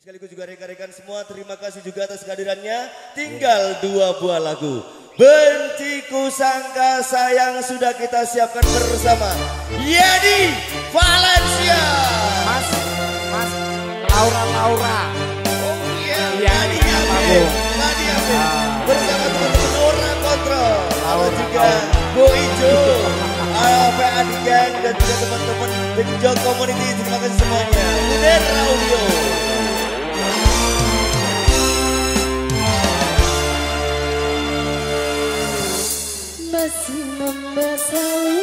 Sekaligus juga rekan-rekan semua terima kasih juga atas kehadirannya. Tinggal dua buah lagu. Benciku sangka sayang sudah kita siapkan bersama. Yedi Valencia. Mas, Mas Laura Laura. Oh iya, Nadi iya. Bagus. Nadi Amin. Ah. Bersama teman-teman orang kontrol. Lalu juga. Bu Ijo. Alfa Adigan dan juga teman-teman Benjok Community. Terima kasih semuanya. Buder Audio. Sesim mesai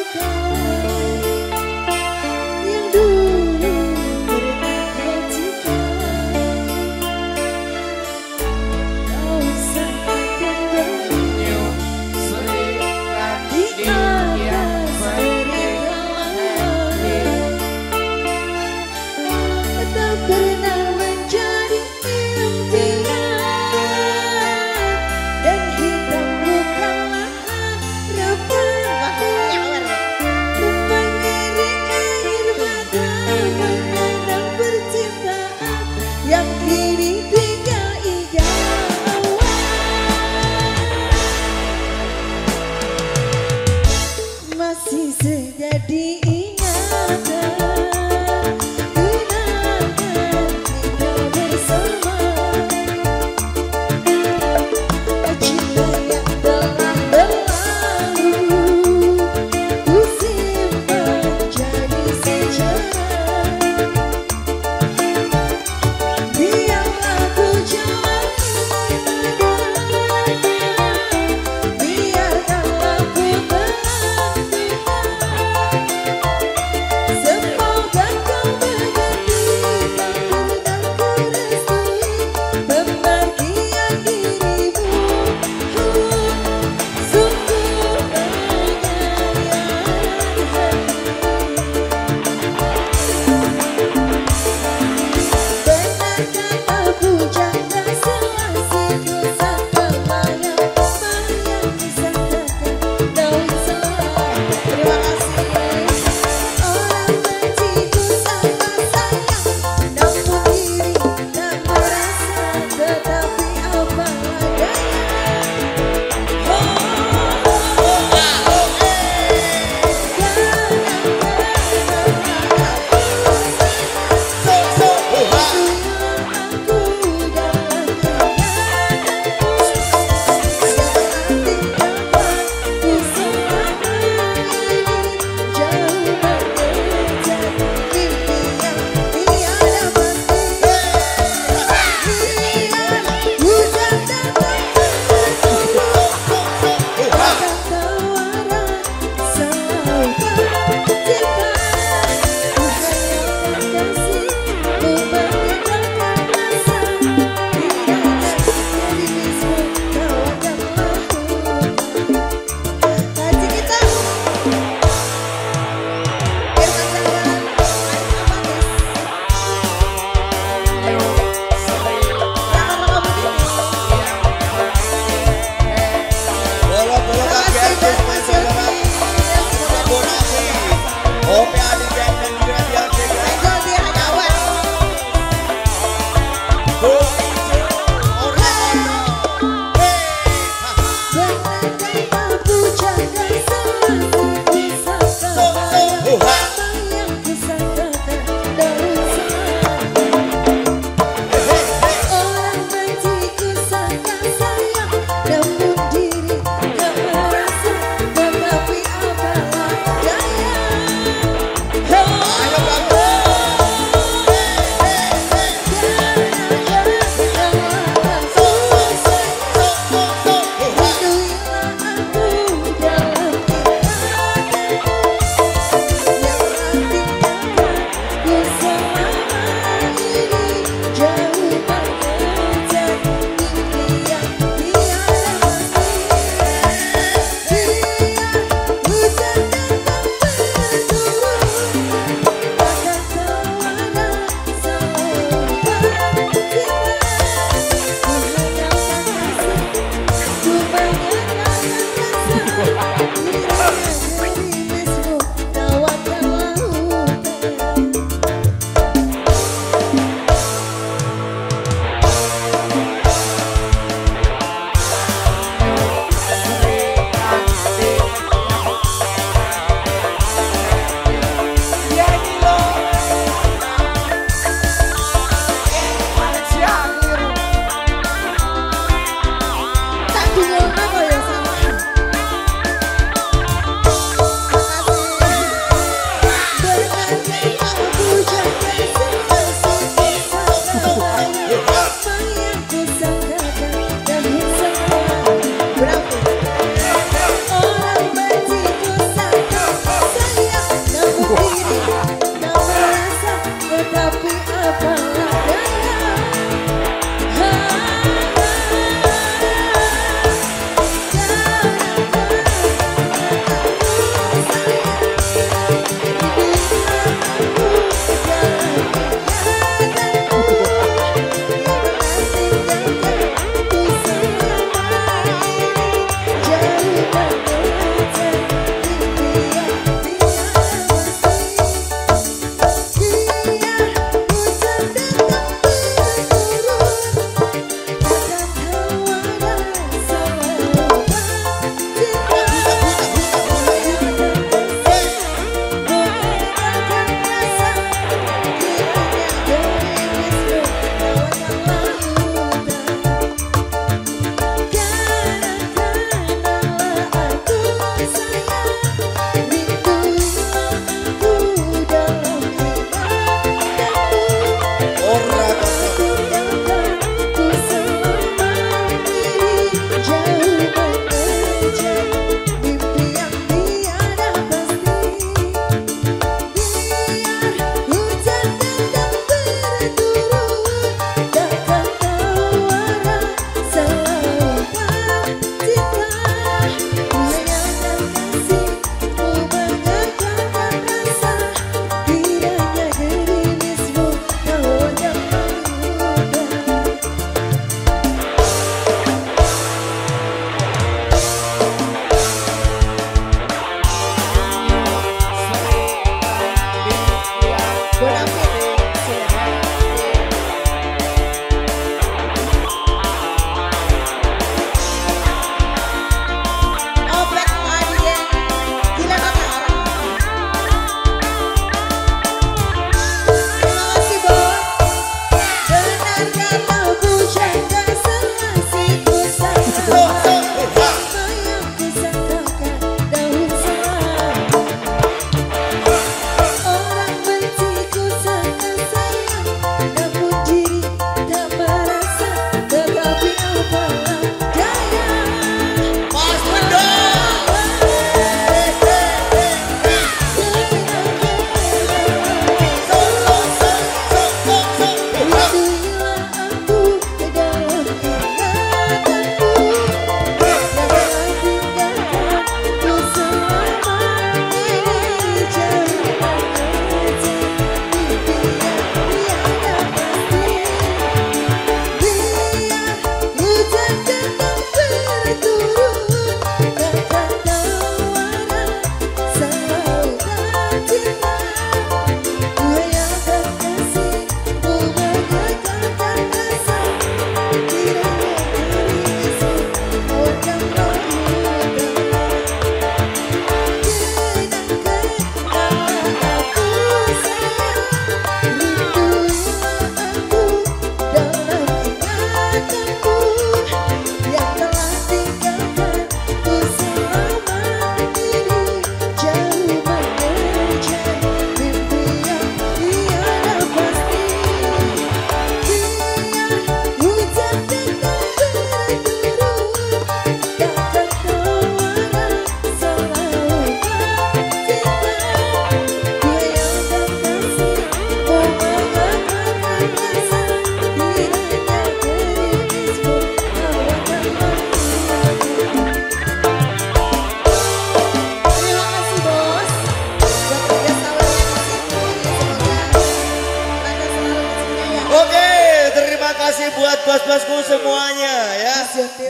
bos-bosku semuanya ya.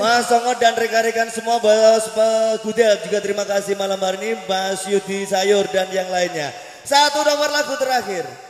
Mas Songo dan rekan-rekan semua bos Gudel juga terima kasih malam hari ini Mas Yudi Sayur dan yang lainnya. Satu nomor lagu terakhir.